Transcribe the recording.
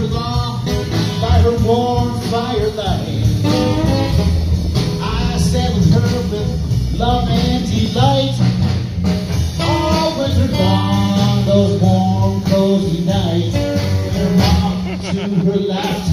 her law, by her warm firelight. I sat with her with love and delight. All winter long, those warm, cozy nights, her mom to her last.